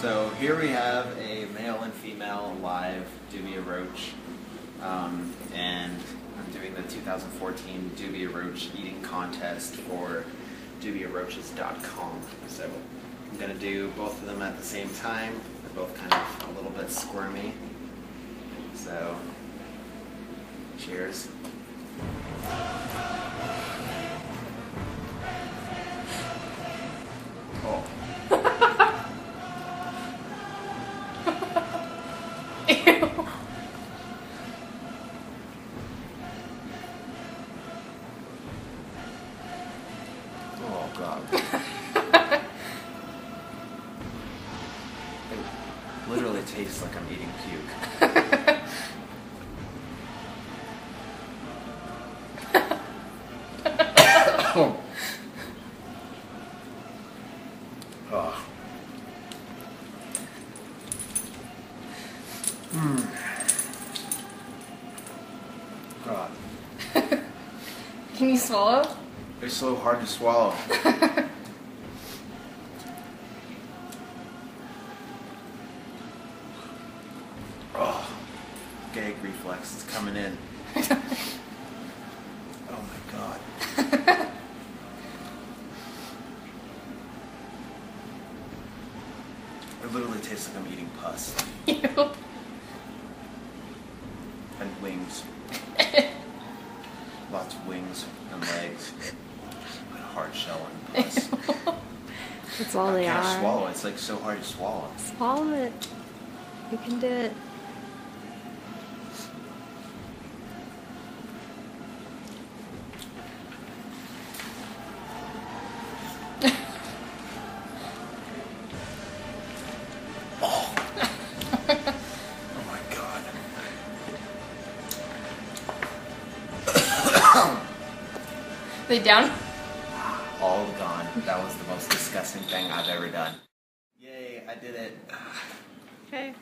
So here we have a male and female live Dubia Roach, um, and I'm doing the 2014 Dubia Roach eating contest for dubiaroaches.com. So I'm gonna do both of them at the same time. They're both kind of a little bit squirmy. So, cheers. Oh god. it literally tastes like I'm eating puke. oh. Oh. Mm. God. Can you swallow? They're so hard to swallow. oh, gag reflex is coming in. Oh my god. It literally tastes like I'm eating pus Ew. and wings. Wings and legs. And hard shell and pus. That's all I they can't are. swallow. It's like so hard to swallow. Swallow it. You can do it. They down? All gone. That was the most disgusting thing I've ever done. Yay, I did it. Okay.